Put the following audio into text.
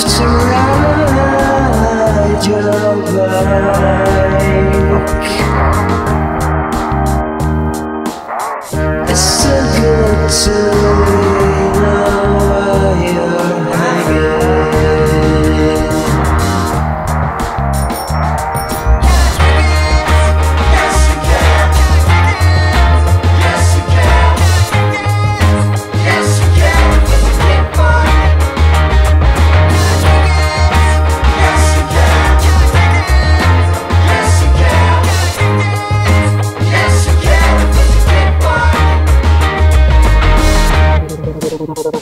to ride your bike. Thank you.